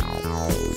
Bye.